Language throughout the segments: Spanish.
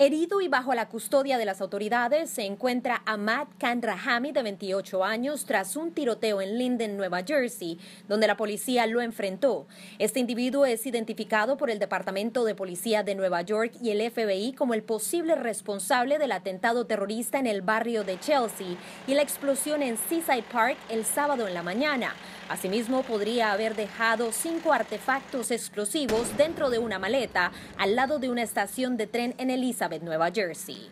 Herido y bajo la custodia de las autoridades se encuentra Ahmad Khan Rahami, de 28 años, tras un tiroteo en Linden, Nueva Jersey, donde la policía lo enfrentó. Este individuo es identificado por el Departamento de Policía de Nueva York y el FBI como el posible responsable del atentado terrorista en el barrio de Chelsea y la explosión en Seaside Park el sábado en la mañana. Asimismo, podría haber dejado cinco artefactos explosivos dentro de una maleta al lado de una estación de tren en Elizabeth, Nueva Jersey.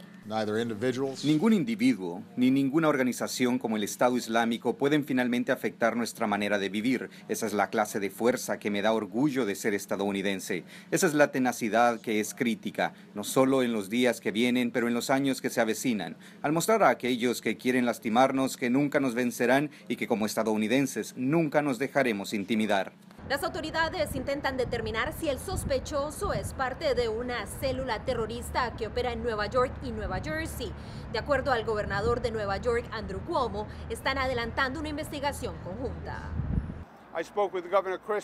Ningún individuo ni ninguna organización como el Estado Islámico pueden finalmente afectar nuestra manera de vivir. Esa es la clase de fuerza que me da orgullo de ser estadounidense. Esa es la tenacidad que es crítica, no solo en los días que vienen, pero en los años que se avecinan. Al mostrar a aquellos que quieren lastimarnos que nunca nos vencerán y que como estadounidenses nunca nos dejaremos intimidar. Las autoridades intentan determinar si el sospechoso es parte de una célula terrorista que opera en Nueva York y Nueva Jersey. De acuerdo al gobernador de Nueva York, Andrew Cuomo, están adelantando una investigación conjunta.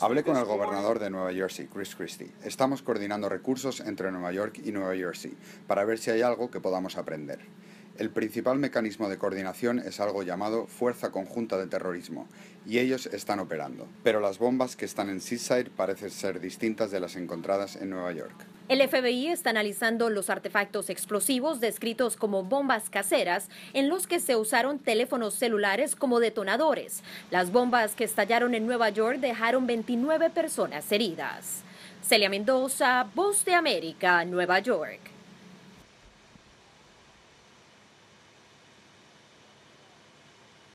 Hablé con el gobernador de Nueva Jersey, Chris Christie. Estamos coordinando recursos entre Nueva York y Nueva Jersey para ver si hay algo que podamos aprender. El principal mecanismo de coordinación es algo llamado Fuerza Conjunta de Terrorismo, y ellos están operando. Pero las bombas que están en Seaside parecen ser distintas de las encontradas en Nueva York. El FBI está analizando los artefactos explosivos descritos como bombas caseras en los que se usaron teléfonos celulares como detonadores. Las bombas que estallaron en Nueva York dejaron 29 personas heridas. Celia Mendoza, Voz de América, Nueva York.